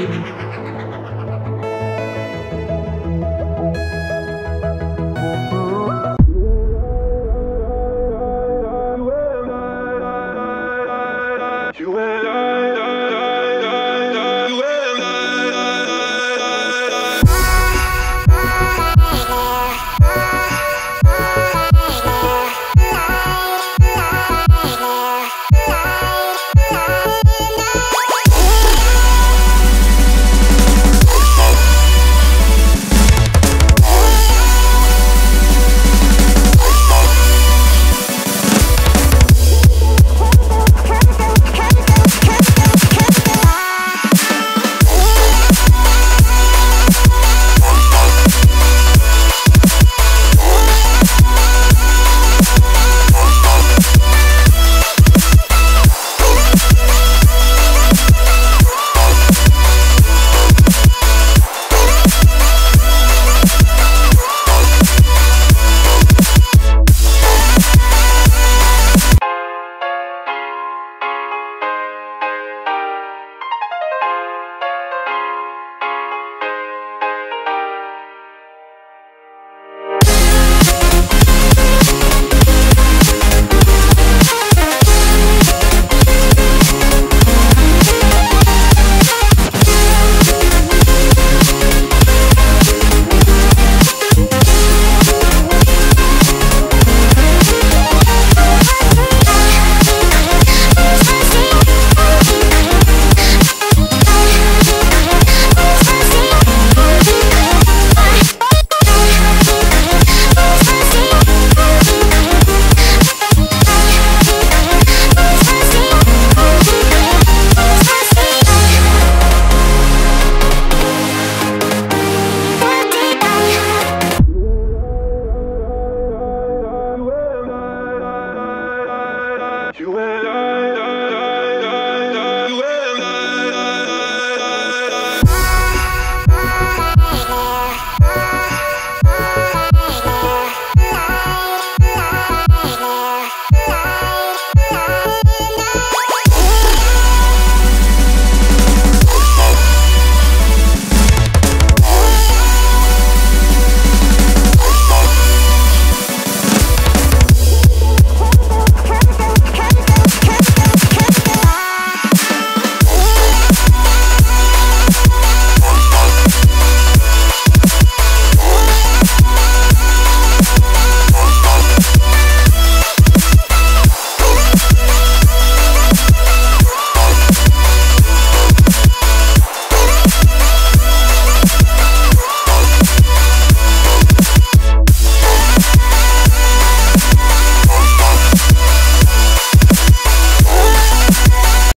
you.